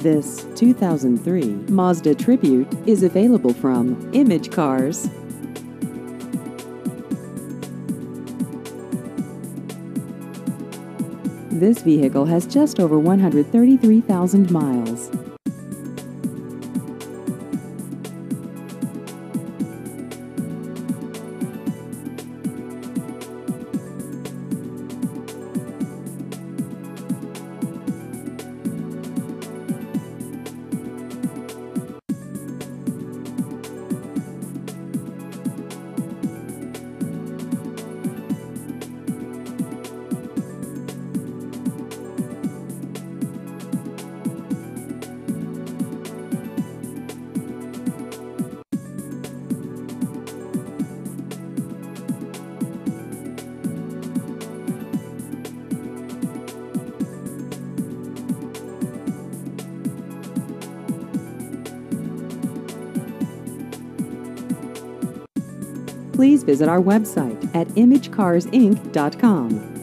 This 2003 Mazda Tribute is available from Image Cars. This vehicle has just over 133,000 miles. Please visit our website at imagecarsinc.com.